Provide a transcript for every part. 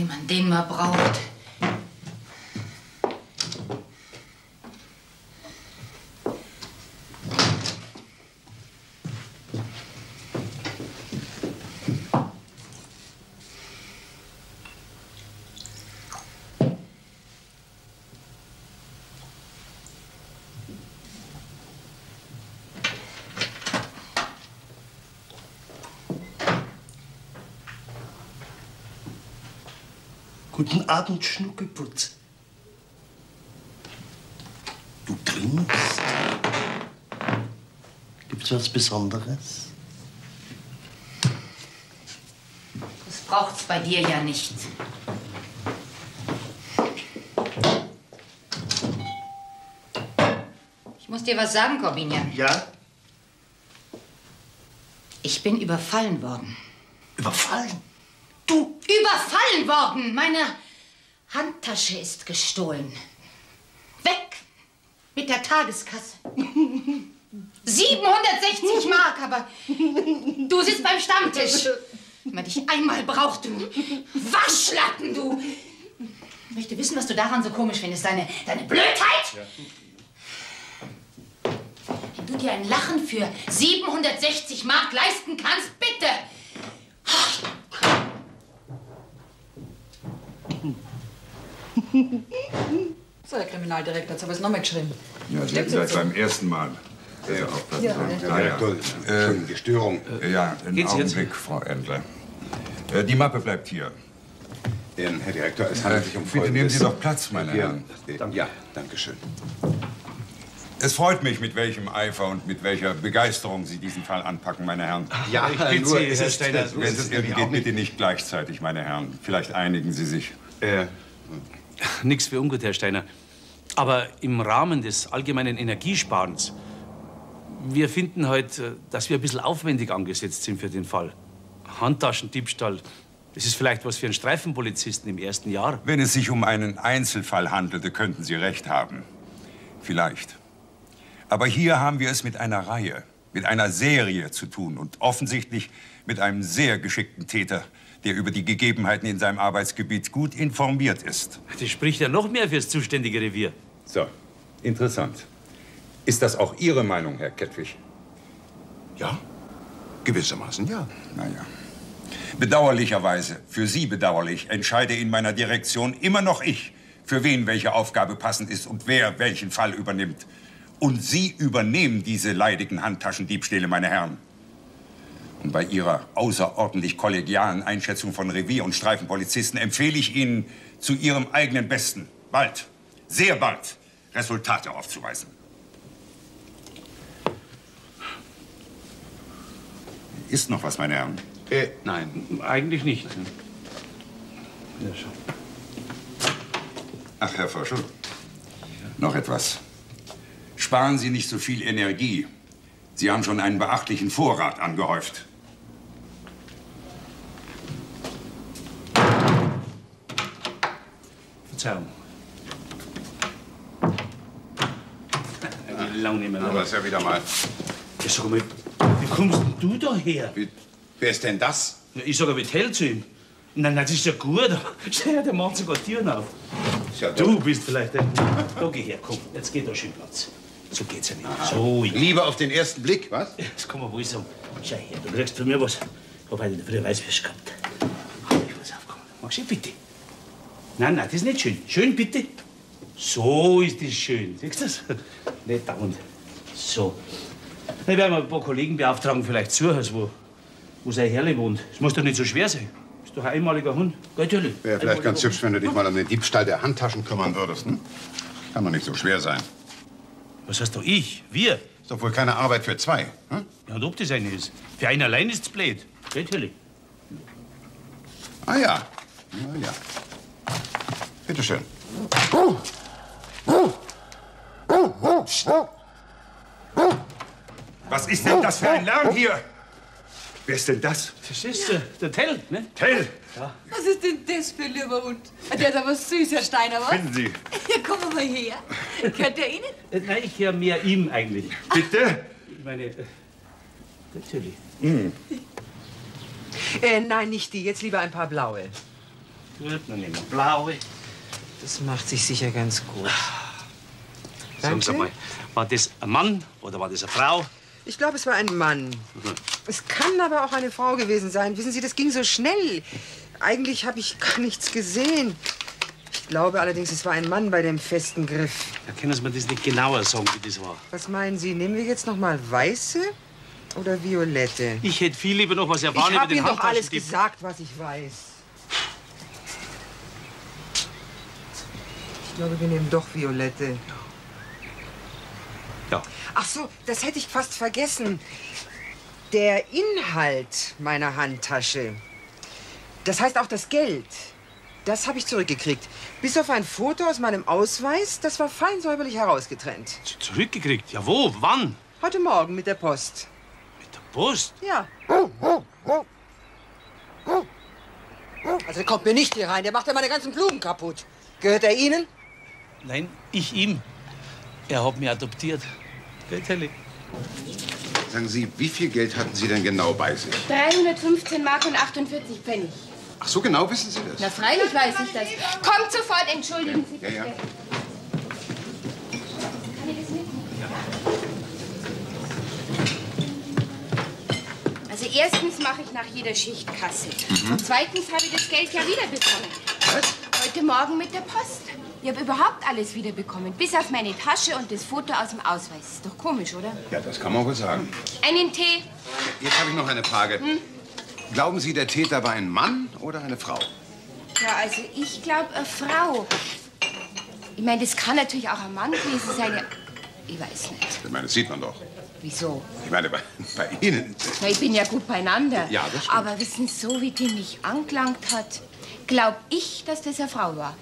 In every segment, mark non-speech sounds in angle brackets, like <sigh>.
wie man den mal braucht. Guten Abend, Schnuckelputz. Du trinkst? Gibt's was Besonderes? Das braucht's bei dir ja nicht. Ich muss dir was sagen, Corbinian. Ja? Ich bin überfallen worden. Überfallen? Überfallen worden! Meine Handtasche ist gestohlen. Weg mit der Tageskasse. <laughs> 760 Mark, aber du sitzt beim Stammtisch. Wenn man dich einmal braucht, du Waschlappen, du. Ich möchte wissen, was du daran so komisch findest. Deine, deine Blödheit? Wenn du dir ein Lachen für 760 Mark leisten kannst, bitte. <laughs> So, Herr Kriminaldirektor, wir es nochmal geschrieben. Ja, Sie hatten seit beim ersten Mal. Äh, aufpassen Ja, sollen. ja. Ja. Entschuldigung, die Störung. Äh, ja, einen Geht's jetzt? Augenblick, Frau Endler. Äh, die Mappe bleibt hier. Ähm, Herr Direktor, es handelt sich um Bitte nehmen. Sie doch Platz, meine Ja, Herren. äh, Ja, danke schön. Es freut mich, mit welchem Eifer und mit welcher Begeisterung Sie diesen Fall anpacken, meine Herren. Ja, Ich bitte Sie, es Herr ist- Steiner, Wenn ist es irgendwie geht, bitte nicht gleichzeitig, meine Herren. Vielleicht einigen Sie sich. Äh, Nichts für ungut, Herr Steiner. Aber im Rahmen des allgemeinen Energiesparens, wir finden heute, dass wir ein bisschen aufwendig angesetzt sind für den Fall. Handtaschendiebstahl, das ist vielleicht was für einen Streifenpolizisten im ersten Jahr. Wenn es sich um einen Einzelfall handelte, könnten Sie recht haben. Vielleicht. Aber hier haben wir es mit einer Reihe, mit einer Serie zu tun und offensichtlich mit einem sehr geschickten Täter, der über die Gegebenheiten in seinem Arbeitsgebiet gut informiert ist. Das spricht ja noch mehr fürs zuständige Revier. So, interessant. Ist das auch Ihre Meinung, Herr Kettwig? Ja, gewissermaßen ja. Naja. Bedauerlicherweise, für Sie bedauerlich, entscheide in meiner Direktion immer noch ich, für wen welche Aufgabe passend ist und wer welchen Fall übernimmt. Und Sie übernehmen diese leidigen Handtaschendiebstähle, meine Herren. Und bei Ihrer außerordentlich kollegialen Einschätzung von Revier- und Streifenpolizisten empfehle ich Ihnen, zu Ihrem eigenen Besten, bald, sehr bald, Resultate aufzuweisen. Ist noch was, meine Herren? Äh, nein. Eigentlich nicht. Ja, schon. Ach, Herr Forschel, noch etwas. Sparen Sie nicht so viel Energie. Sie haben schon einen beachtlichen Vorrat angehäuft. Verzeihung. Lang nicht mehr. Aber ist ja wieder mal. Ja, sag mal, wie kommst denn du da her? wer ist denn das? Ja, ich sag aber Tell zu ihm. Nein, nein, das ist ja gut. aber <laughs> Schau her, der macht sogar Türen auf. Ja, du bist vielleicht der. Da geh her, komm. Jetzt geht da schön Platz. So geht's ja nicht. So, ja. Liebe auf den ersten Blick, was? Das kann man wohl sagen. Schau her, du kriegst von mir was. Ich hab heute in der Früh Weißwürst gehabt. Hab ich was aufgekommen. Magst du bitte? Nein, nein, das ist nicht schön. Schön, bitte. So ist das schön. Siehst du das? <laughs> Nicht dauernd. So. Dann werden wir ein paar Kollegen beauftragen, vielleicht Zuhause, wo, wo sein Herrle wohnt. Das muss doch nicht so schwer sein. Ist doch ein einmaliger Hund. Tölli? Wäre vielleicht ganz hübsch, wenn du dich mal um den Diebstahl der Handtaschen kümmern würdest, hm? Kann doch nicht so schwer sein. Was heißt doch ich? Wir? Ist doch wohl keine Arbeit für zwei, hm? Ja, und ob das eine ist. Für einen allein ist's blöd. Tölli? Ah ja. Ja, ja. Bitte schön. Was ist denn das für ein Lärm hier? Wer ist denn das? Das ist äh, der Tell, ne? Tell! Was ist denn das für ein lieber Hund? Der ist aber süß, Herr Steiner, was? Finden Sie. Ja, komm mal her. Gehört der Ihnen? Äh, Nein, ich höre mehr ihm eigentlich. Bitte? Ich meine, äh, natürlich. Äh, nein, nicht die. Jetzt lieber ein paar blaue. Gut, dann nehmen wir blaue. Das macht sich sicher ganz gut. Sagen Sie mal, war das ein Mann oder war das eine Frau? Ich glaube, es war ein Mann. Es kann aber auch eine Frau gewesen sein. Wissen Sie, das ging so schnell. Eigentlich habe ich gar nichts gesehen. Ich glaube allerdings, es war ein Mann bei dem festen Griff. Ja, können Sie mir das nicht genauer sagen, wie das war? Was meinen Sie, nehmen wir jetzt noch mal weiße oder violette? Ich hätte viel lieber noch was erfahren Ich habe Ihnen doch alles gesagt, was ich weiß. Glaube, wir nehmen doch violette. Ja. Ach so, das hätte ich fast vergessen. Der Inhalt meiner Handtasche, das heißt auch das Geld, das habe ich zurückgekriegt. Bis auf ein Foto aus meinem Ausweis, das war fein säuberlich herausgetrennt. Zurückgekriegt? Ja, wo? Wann? Heute Morgen mit der Post. Mit der Post? Ja. Also der kommt mir nicht hier rein, der macht ja meine ganzen Blumen kaputt. Gehört er Ihnen? Nein, ich ihm. Er hat mich adoptiert. Gell, Telly? Sagen Sie, wie viel Geld hatten Sie denn genau bei sich? 315 Mark und 48 Pfennig. Ach, so genau wissen Sie das? Na, freilich weiß ich das. Kommt sofort, entschuldigen Sie Ja, bitte. ja. Also erstens mache ich nach jeder Schicht Kasse. Und zweitens habe ich das Geld ja wiederbekommen. Was? Heute Morgen mit der Post. Ich habe überhaupt alles wiederbekommen, bis auf meine Tasche und das Foto aus dem Ausweis. Ist doch komisch, oder? Ja, das kann man wohl sagen. Einen Tee. Jetzt habe ich noch eine Frage. Glauben Sie, der Täter war ein Mann oder eine Frau? Ja, also ich glaube, eine Frau. Ich meine, das kann natürlich auch ein Mann gewesen sein. Ich weiß nicht. Ich meine, das sieht man doch. Wieso? Ich meine, bei, <laughs> bei Ihnen. Na, ich bin ja gut beieinander. Ja, das stimmt. Aber wissen Sie, so wie die mich angelangt hat, glaube ich, dass das eine Frau war.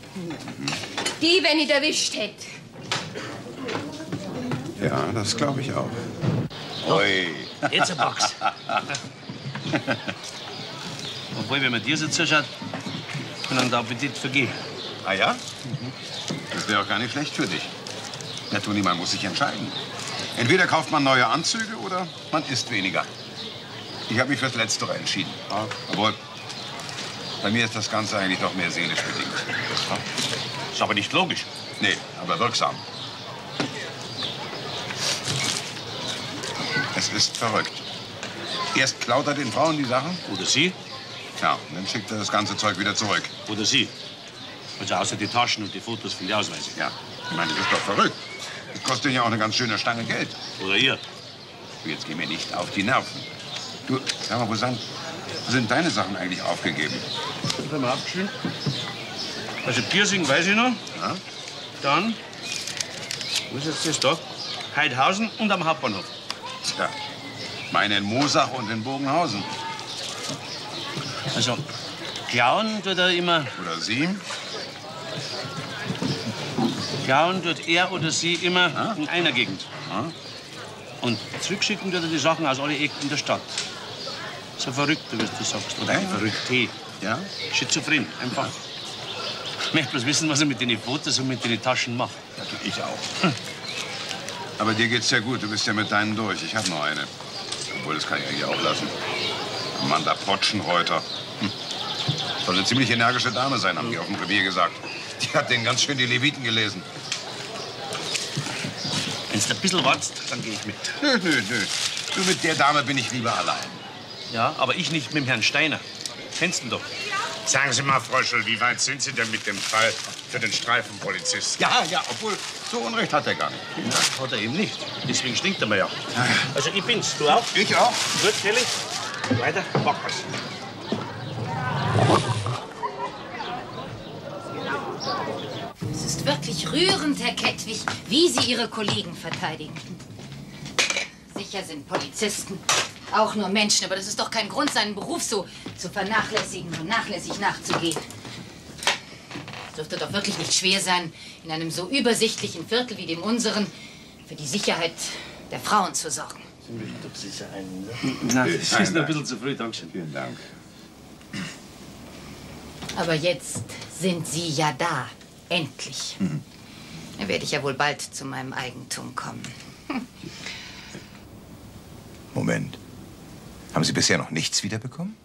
Die, wenn ich erwischt hätte. Ja, das glaube ich auch. Ui. Jetzt ein Box. Obwohl, wenn man dir so zuschaut, kann dann der Appetit vergehen. Ah ja? Das wäre auch gar nicht schlecht für dich. Ja, Toni, man muss sich entscheiden. Entweder kauft man neue Anzüge oder man isst weniger. Ich habe mich fürs Letztere entschieden. Obwohl, bei mir ist das Ganze eigentlich doch mehr seelisch bedingt. Ist aber nicht logisch. Nee, aber wirksam. Es ist verrückt. Erst klaut er den Frauen die Sachen, Oder sie, ja, und dann schickt er das ganze Zeug wieder zurück. oder sie. Also außer die Taschen und die Fotos von den Ausweisen. Ja, ich meine, das ist doch verrückt. Das kostet ja auch eine ganz schöne Stange Geld. Oder ihr. Jetzt geh mir nicht auf die Nerven. Du, sag mal, wo sind, sind deine Sachen eigentlich aufgegeben? Haben wir abgeschrieben. Also Piercing weiß ich noch. Ja? Dann, was ist jetzt das da? Heidhausen und am Hauptbahnhof. Tja, meine in Moosach und in Bogenhausen. Also, klauen tut er immer, Oder sie? klauen tut er oder sie immer in einer Gegend. Und zurückschicken tut er die Sachen aus alle Ecken der Stadt. So verrückt, wie du sagst. Oder Ja. verrückt. Ja? Schizophren, einfach. Ich möchte bloß wissen, was er mit den Fotos und mit den Taschen macht. Ja, ich auch. Aber dir geht's ja gut. Du bist ja mit deinen durch. Ich habe noch eine. Obwohl, das kann ich eigentlich auch lassen. Amanda Potschenreuter. Hm. Soll eine ziemlich energische Dame sein, haben die auf dem Revier gesagt. Die hat den ganz schön die Leviten gelesen. Wenn du ein bisschen wartest, dann gehe ich mit. Nö, nö, nö. Du, mit der Dame bin ich lieber allein. Ja, aber ich nicht mit dem Herrn Steiner. Kennst du ihn doch? Sagen Sie mal, Fröschel, wie weit sind Sie denn mit dem Fall für den Streifenpolizisten? Ja, ja, obwohl, so Unrecht hat er gar nicht. Ja, hat er eben nicht. Deswegen stinkt er mir ja. Also ich bin's. Du auch? Ich auch. Gut, Kelly. Weiter. Mach was. Es ist wirklich rührend, Herr Kettwig, wie Sie Ihre Kollegen verteidigen. Sicher sind Polizisten auch nur Menschen, aber das ist doch kein Grund, seinen Beruf so zu vernachlässigen und nachlässig nachzugehen. Es dürfte doch wirklich nicht schwer sein, in einem so übersichtlichen Viertel wie dem unseren für die Sicherheit der Frauen zu sorgen. Nein, das Nein, ist noch nein. ein bisschen zu früh. Dankeschön. Vielen Dank. Aber jetzt sind Sie ja da. Endlich. Dann werde ich ja wohl bald zu meinem Eigentum kommen. Moment. Haben Sie bisher noch nichts wiederbekommen?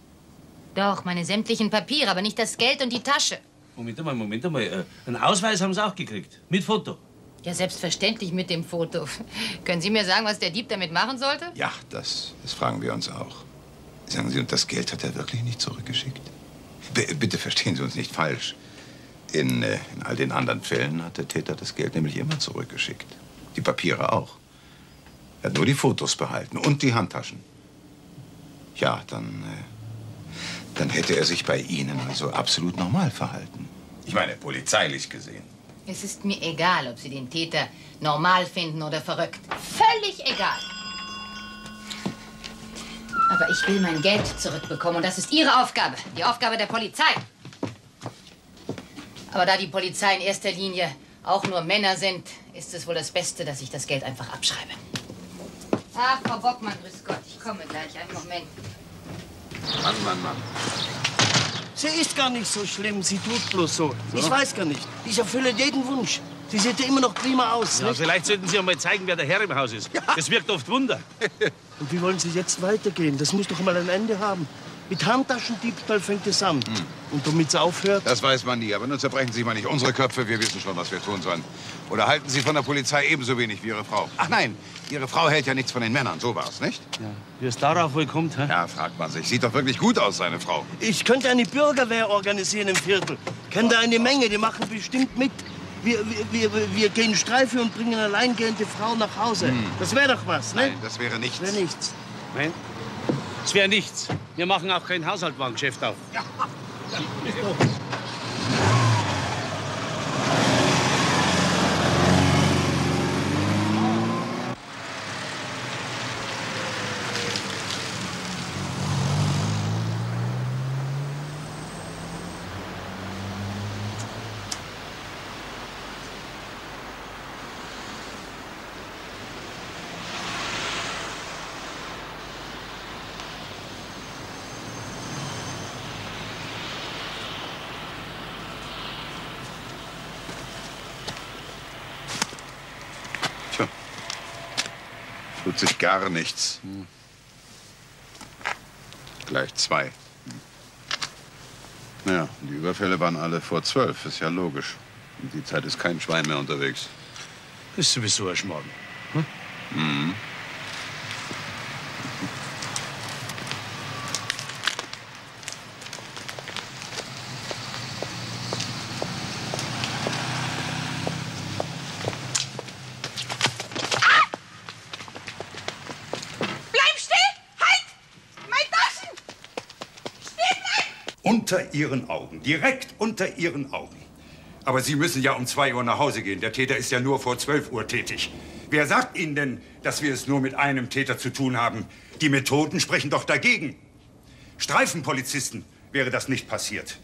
Doch, meine sämtlichen Papiere, aber nicht das Geld und die Tasche. Moment einmal, Moment einmal. Äh, einen Ausweis haben Sie auch gekriegt. Mit Foto. Ja, selbstverständlich mit dem Foto. <laughs> Können Sie mir sagen, was der Dieb damit machen sollte? Ja, das, das fragen wir uns auch. Sagen Sie, und das Geld hat er wirklich nicht zurückgeschickt? B bitte verstehen Sie uns nicht falsch. In, äh, in all den anderen Fällen hat der Täter das Geld nämlich immer zurückgeschickt. Die Papiere auch. Er hat nur die Fotos behalten und die Handtaschen. Ja, dann, äh, dann hätte er sich bei Ihnen also absolut normal verhalten. Ich meine, polizeilich gesehen. Es ist mir egal, ob Sie den Täter normal finden oder verrückt. Völlig egal. Aber ich will mein Geld zurückbekommen und das ist Ihre Aufgabe, die Aufgabe der Polizei. Aber da die Polizei in erster Linie auch nur Männer sind, ist es wohl das Beste, dass ich das Geld einfach abschreibe. Ach, Frau Bockmann, grüß Gott, ich komme gleich. Einen Moment. Mann, Mann, Mann. Sie ist gar nicht so schlimm, sie tut bloß so. Ich weiß gar nicht. Ich erfülle jeden Wunsch. Sie sieht ja immer noch prima aus. Ja, nicht? vielleicht sollten Sie einmal zeigen, wer der Herr im Haus ist. Das wirkt oft Wunder. <laughs> Und wie wollen Sie jetzt weitergehen? Das muss doch mal ein Ende haben. Mit Handtaschendiebstahl fängt es an. Und damit es aufhört, Das weiß man nie, aber nun zerbrechen Sie mal nicht unsere Köpfe. Wir wissen schon, was wir tun sollen. Oder halten Sie von der Polizei ebenso wenig wie Ihre Frau? Ach nein, Ihre Frau hält ja nichts von den Männern. So war's, nicht? Wie es darauf wohl kommt, hä? Ja, fragt man sich. Sieht doch wirklich gut aus, seine Frau. ich könnte eine Bürgerwehr organisieren im Viertel. Kennt da eine Menge, die machen bestimmt mit. Wir, wir, wir, wir gehen Streife und bringen eine alleingehende Frau nach Hause. Das wäre doch was, ne? Nein, das wäre nichts. Wäre nichts. Nein? Es wäre nichts. Wir machen auch kein Haushaltwarengeschäft auf. Tja, <laughs> tut sich gar nichts. Gleich zwei. Naja, die Überfälle waren alle vor zwölf, ist ja logisch. Um die Zeit ist kein Schwein mehr unterwegs. Ist sowieso ein Schmarrn. Mhm. Bleib still! Halt! Mein Taschen! Stehen bleiben! Unter Ihren Augen, direkt unter Ihren Augen. Aber Sie müssen ja um 2 Uhr nach Hause gehen. Der Täter ist ja nur vor 12 Uhr tätig. Wer sagt Ihnen denn, dass wir es nur mit einem Täter zu tun haben? Die Methoden sprechen doch dagegen. Streifenpolizisten wäre das nicht passiert.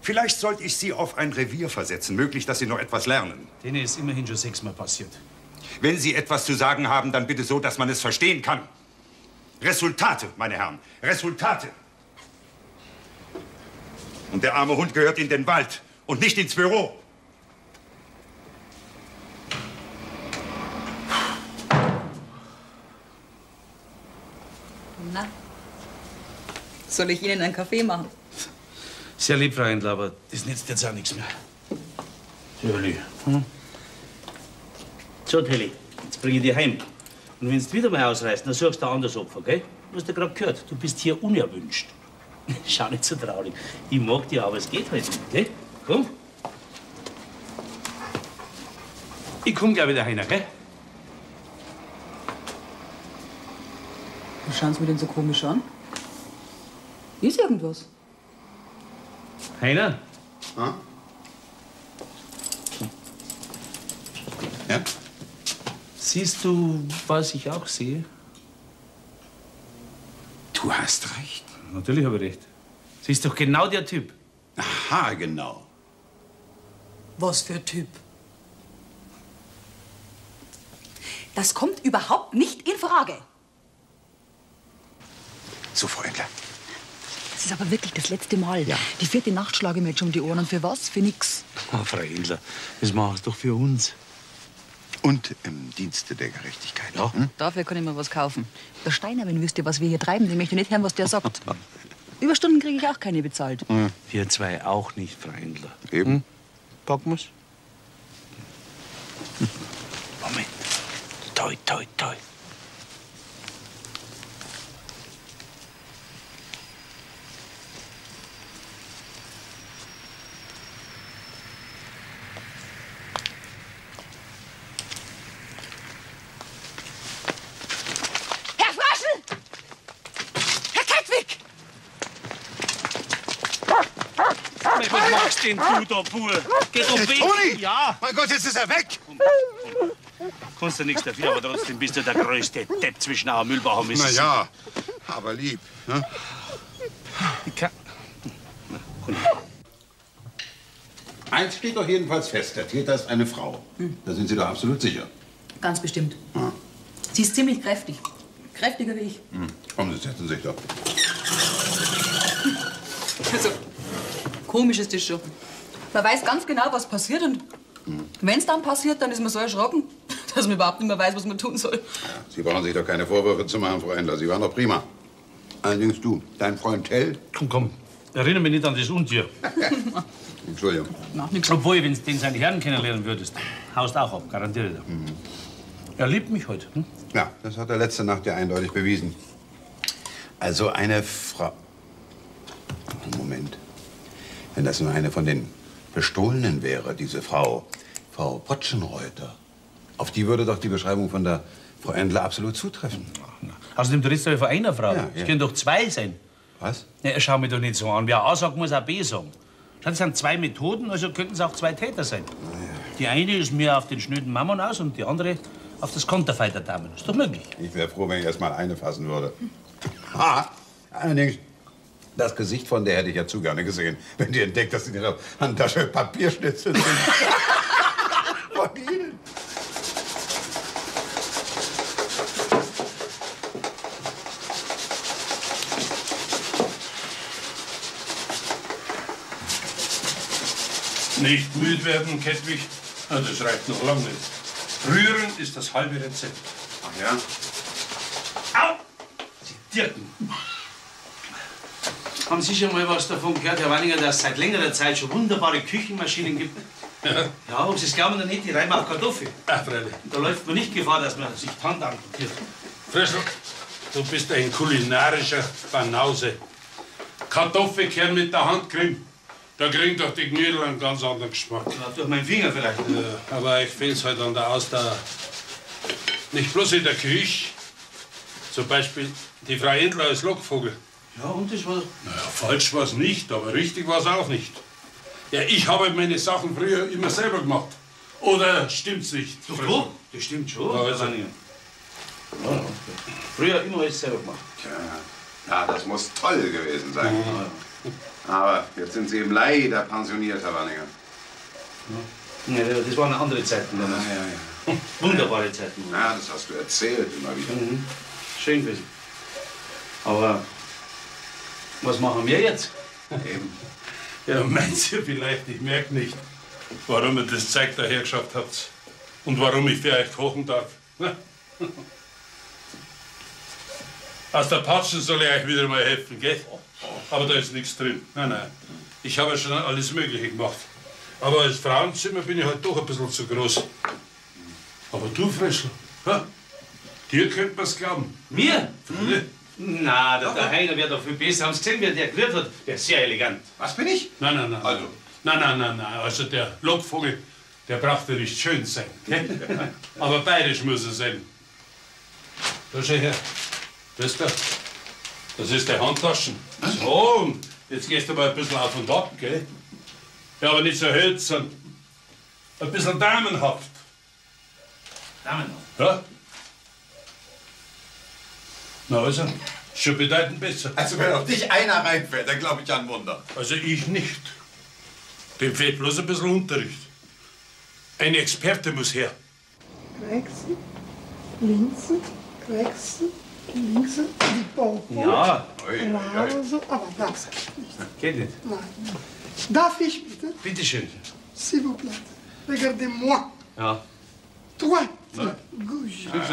Vielleicht sollte ich Sie auf ein Revier versetzen. Möglich, dass Sie noch etwas lernen. Denen ist immerhin schon sechsmal passiert. Wenn Sie etwas zu sagen haben, dann bitte so, dass man es verstehen kann. Resultate, meine Herren, Resultate. Und der arme Hund gehört in den Wald und nicht ins Büro. Na, soll ich Ihnen einen Kaffee machen? Sehr lieb, Frau Händler, aber das nützt jetzt auch nichts mehr. Tölli. Hm? So, Telly, jetzt bring ich dich heim. Und wenn du wieder mal ausreißt, dann suchst du ein anderes Opfer, gell? Du hast ja gerade gehört, du bist hier unerwünscht. <laughs> Schau nicht so traurig. Ich mag dich, aber es geht halt nicht, gell? Komm. Ich komm gleich wieder heim, gell? Was schauen Sie mir denn so komisch an? Ist irgendwas? Heiner? Ja? Ja? Siehst du, was ich auch sehe? Du hast recht. Natürlich habe ich recht. Sie ist doch genau der Typ. Aha, genau. Was für ein Typ? Das kommt überhaupt nicht in Frage. So, Frau Händler. Das ist aber wirklich das letzte Mal. Die vierte Nacht schlage ich mir jetzt schon um die Ohren. Und für was? Für nix. Oh, Frau Händler, das machst du doch für uns. Und im Dienste der Gerechtigkeit. Ja. Dafür kann ich mir was kaufen. Der Steiner, wenn wüsste, was wir hier treiben, der möchte nicht hören, was der sagt. <laughs> Überstunden kriege ich auch keine bezahlt. Wir zwei auch nicht, Frau Endler. Eben. Packen wir's? Moment. Toi, toi, toi. Herr Fraschel! Herr Kettwig! Was machst denn du da, Bur? Geh doch weg! Toni! Ja! Mein Gott, jetzt ist er weg! Kannst du nichts dafür, aber trotzdem bist du der größte Depp zwischen Auer Mühlbach und Na ja, aber lieb. Ne? Ich kann... Eins steht doch jedenfalls fest, der Täter ist eine Frau. Da sind Sie doch absolut sicher. Ganz bestimmt. Ja. Sie ist ziemlich kräftig. Kräftiger wie ich. Hm. Kommen Sie, setzen Sie sich doch. Also, komisch ist das schon. Man weiß ganz genau, was passiert und wenn es dann passiert, dann ist man so erschrocken, <laughs> dass man überhaupt nicht mehr weiß, was man tun soll. Sie brauchen sich doch keine Vorwürfe zu machen, Frau Endler. Sie waren doch prima. Allerdings du, dein Freund Tell. Komm, komm. Erinnere mich nicht an das Untier. <laughs> Entschuldigung. Macht nichts. Obwohl, wenn du den seinen Herrn kennenlernen würdest, haust auch ab, garantiere ich dir. Er liebt mich heute. Hm? Ja, das hat er letzte Nacht ja eindeutig bewiesen. Also eine Frau. Moment. Wenn das nur eine von den Bestohlenen wäre, diese Frau, Frau Potschenreuter, auf die würde doch die Beschreibung von der Frau Endler absolut zutreffen. Außerdem, du redest doch von einer Frau. Ja, Es ja. können doch zwei sein. Was? Ja, schau mich doch nicht so an. Wer A sagt, muss auch B sagen. Schau, Das sind zwei Methoden, also könnten es auch zwei Täter sein. Die eine ist mir auf den schnöden Mammon aus und die andere auf das Konterfei der Damen. Ist doch möglich. Ich wäre froh, wenn ich erst mal eine fassen würde. <laughs> Ha! Allerdings, das Gesicht von der hätte ich ja zu gerne gesehen, wenn die entdeckt, dass in ihrer Handtasche Papierschnitzel sind. <laughs> von Ihnen. Nicht müde werden, Kettwig. Na, das reicht noch lange nicht. Rühren ist das halbe Rezept. Ach ja? Au! Sie Dirken. Haben Sie schon mal was davon gehört, Herr Wanninger, dass es seit längerer Zeit schon wunderbare Küchenmaschinen gibt? Ja. Ja, ob Sie es glauben oder nicht, die reiben auch Kartoffeln. Ach, freilich. Da läuft man nicht Gefahr, dass man sich die Hand amputiert. Frischl, du bist ein kulinarischer Banause. Kartoffelkern mit der Hand kriegen. Da kriegen doch die Knödel einen ganz anderen Geschmack. Ja, durch meinen Finger vielleicht. Ja, aber ich finde es halt an der Ausdauer. Nicht bloß in der Küche. Zum Beispiel die Frau Endler als Lockvogel. Ja, und das war... Naja, falsch war es nicht, aber richtig war es auch nicht. Ja, ich habe meine Sachen früher immer selber gemacht. Oder stimmt's nicht? Doch, doch, das stimmt schon. Ja, also. Ja, ja. Früher immer alles selber gemacht. Ja, das muss toll gewesen sein. Aber jetzt sind Sie eben leider pensioniert, Herr Wanninger. Ja, das waren andere Zeiten damals. Ja, ja, ja. Wunderbare Zeiten. Ja, das hast du erzählt immer wieder. Mhm. Schön gewesen. Aber was machen wir jetzt? Eben. Ja, meint ihr vielleicht, ich merke nicht, warum ihr das Zeug daher geschafft habt und warum ich für euch kochen darf. <laughs> Aus der Patschen soll ich euch wieder mal helfen, gell? Aber da ist nichts drin. Nein, nein. Ich habe ja schon alles Mögliche gemacht. Aber als Frauenzimmer bin ich halt doch ein bisschen zu groß. Aber du, Frischl, ha? dir könnte man's glauben. Mir? Hm? Na, der, der Heiner wäre doch viel besser. Haben Sie gesehen, wie der gerührt hat? Der ist sehr elegant. Was bin ich? Nein, nein, nein. Also. Nein, nein, nein, nein. Also der Lockvogel, der braucht ja nicht schön sein. gell? <laughs> Aber bayerisch muss er sein. Da schau her. Das da. Das ist der Handtaschen. So, und jetzt gehst du mal ein bisschen auf und ab, gell? Ja, aber nicht so hölzern. Ein bisschen damenhaft. Damen. Ja? Na also, schon bedeutend besser. Also wenn auf dich einer reinfällt, dann glaube ich an Wunder. Also ich nicht. Dem fehlt bloß ein bisschen Unterricht. Ein Experte muss her. Rexen, Linsen, Rexen, Linsen, die Popo. Ja. Rase, aber das geht nicht. Geht nicht. Nein. Darf ich bitte? Bitte schön. S'il vous plaît. Regardez-moi. Ja. Na? gauche. Gibt's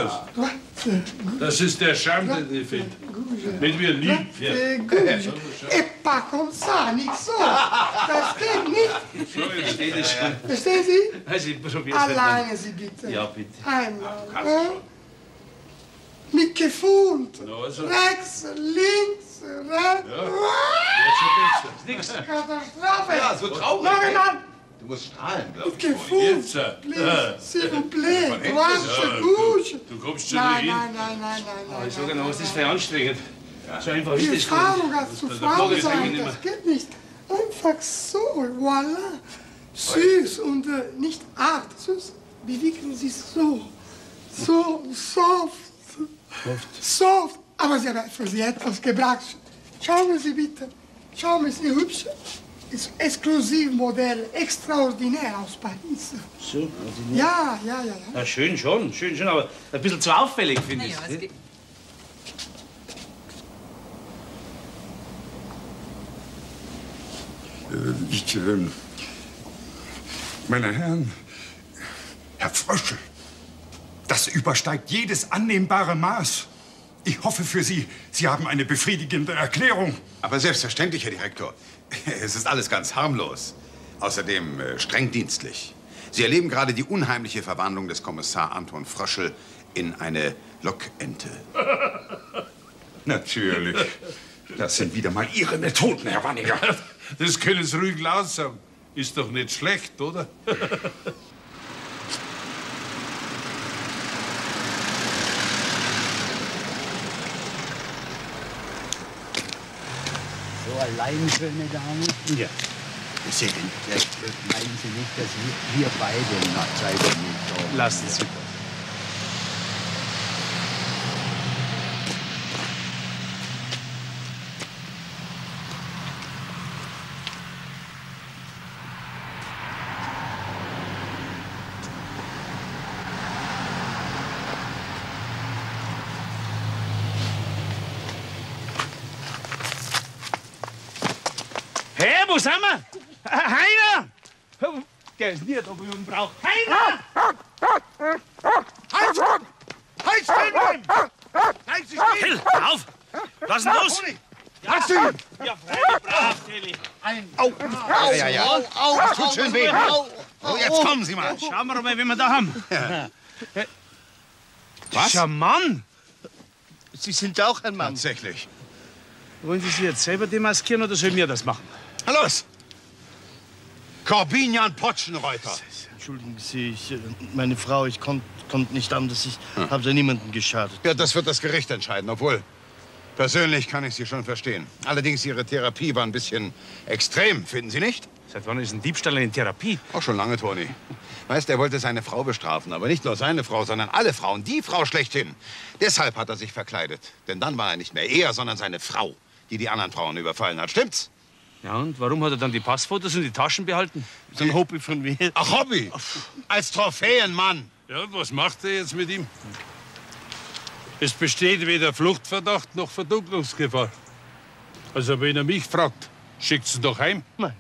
das? Ist der. Ja. Très good. Et pas comme ça, nicht so. Das geht nicht. So, jetzt steht es schon. Verstehen Sie? Also, ich halt Alleine. Sie bitte. Ja, bitte. Einmal. Mit Gefund. Also. Rechts, links, rechts. Nix. Katastrophe. Ja, so traurig, Noch einmal. Du musst strahlen, glaub Mit ich. Jetzt, äh, Please, s'il vous plaît. Ja, gauche. Du kommst schon Nein, hin. nein, nein, nein, nein, nein. Ich sage noch, was ist für anstrengend. So einfach ist Die das Frau gar hat zu ist sein, das geht nicht. Einfach so, voilà. Süß und äh, nicht hart. Süß. Bewegen Sie so. So soft. Soft. Aber Sie haben für Sie etwas gebracht. Schauen Sie bitte. Schauen Sie, hübsch. Ist Exklusivmodell, extraordinär aus Paris. So, nur- Ja, ja, ja, ja. Na, schön schon, schön schon, aber ein bisschen zu auffällig, finde ich. Naja, es geht. Äh, Ich, ähm, meine Herren, Herr Fröschel, das übersteigt jedes annehmbare Maß. Ich hoffe für Sie, Sie haben eine befriedigende Erklärung. Aber selbstverständlich, Herr Direktor. <laughs> Es ist alles ganz harmlos. Außerdem äh, streng dienstlich. Sie erleben gerade die unheimliche Verwandlung des Kommissar Anton Fröschel in eine Lockente. <laughs> Natürlich. Das sind wieder mal Ihre Methoden, Herr Wanniger. <laughs> Das können Sie ruhig laut sagen. Ist doch nicht schlecht, oder? Allein, schöne Dame. Ja. Sie entdeckt, meinen Sie nicht, dass wir, wir beide nach Zeit nicht kommen? Lassen Sie Der ist nicht, ob ich ihn brauche. Heiner! Halt! Halt stehen bleiben! Halt Sie stehen! Hör auf! Was ist denn los? Hast du ihn? Ja, freilich, brav, Tilly. Au! Ja, ja, ja. Au, au, Das tut schön weh. Au, jetzt kommen Sie mal. Schauen wir mal, wie wir da haben. Was? Ja ein Mann. Sie sind auch ein Mann. Tatsächlich. Wollen Sie sich jetzt selber demaskieren oder sollen wir das machen? Na los! Corbinian Potschenreuter. Entschuldigen Sie, ich, äh, meine Frau, ich konnte konnt nicht anders. Ich habe da niemandem geschadet. Ja, das wird das Gericht entscheiden, obwohl persönlich kann ich Sie schon verstehen. Allerdings Ihre Therapie war ein bisschen extrem, finden Sie nicht? Seit wann ist ein Diebstahl in Therapie? Auch schon lange, Toni. Weißt, er wollte seine Frau bestrafen, aber nicht nur seine Frau, sondern alle Frauen, die Frau schlechthin. Deshalb hat er sich verkleidet, denn dann war er nicht mehr er, sondern seine Frau, die die anderen Frauen überfallen hat. Stimmt's? Ja, und warum hat er dann die Passfotos und die Taschen behalten? So ein Hobby von mir. Ach, Hobby! Als Trophäenmann! Ja, und was macht er jetzt mit ihm? Es besteht weder Fluchtverdacht noch Verdunklungsgefahr. Also, wenn er mich fragt, schickt ihn doch heim. Nein,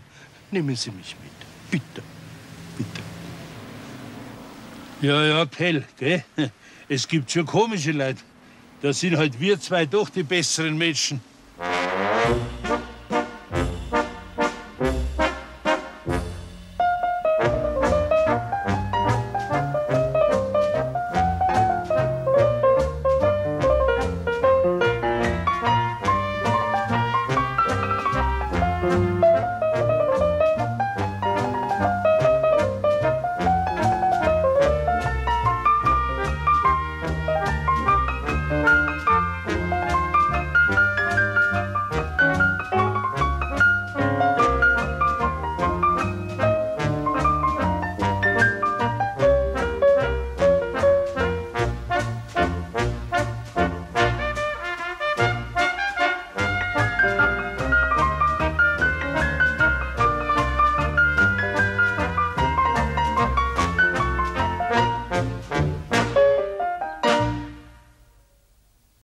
nehmen Sie mich mit. Bitte. Ja, ja, Tell, gell? <laughs> Es gibt schon komische Leute. Da sind halt wir zwei doch die besseren Menschen.